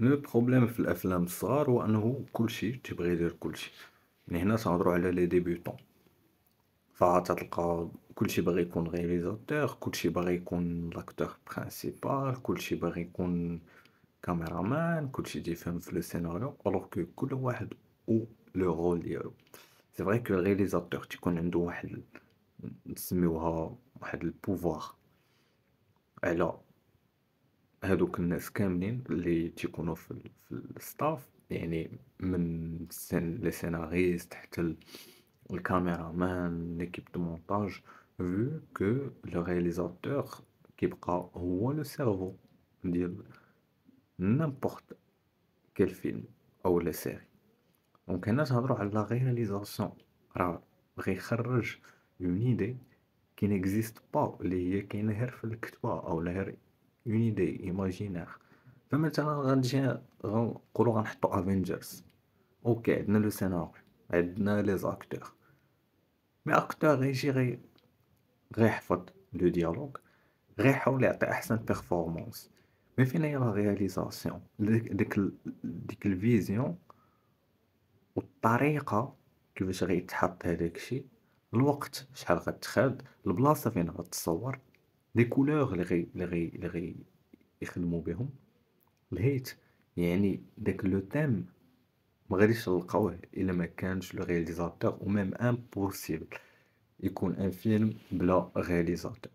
le problème في الأفلام الصغار هو أنه كلشي تيبغي يدير كلشي يعني هنا تنهضرو على les débutants فتلقى كلشي باغي يكون réalisateur كلشي باغي يكون l'acteur principal كلشي باغي يكون كاميرامان كلشي تيفهم في le scénario alors que كل واحد و le rôle ديالو. c'est vrai que ال réalisateur تيكون عندو واحد نسميوها واحد ال pouvoir على هادوك الناس كاملين اللي تيكونوا في, ال- في ال staff يعني من السين les scénaristes حتى ال- ال caméraman l'équipe de montage faut que le réalisateur كيبقى هو le cerveau ديال n'importe quel film أو la série. donc هنا تهضرو على la réalisation راه بغى يخرج une idée qui n'existe pas اللي هي كاينة غير في الكتبة أو غير une idée imaginaire فمثلا غنجي غنقولو غنحطو Avengers OK عندنا le scénario عندنا les acteurs mais acteur غيجي غي غيحفظ le dialogue غيحاول يعطي أحسن performance mais فين هي la réalisation ديك ديك ال- ديك ال vision والطريقة كيفاش غيتحط هداك الشيء؟ الوقت شحال غتخاد البلاصة فين غتصور؟ les couleurs اللي غي اللي غي اللي غي يخدموا بهم. الهيت يعني داك le thème ما غاديش نلقاوه إلا ما كانش le réalisateur و même impossible يكون un film بلا réalisateur.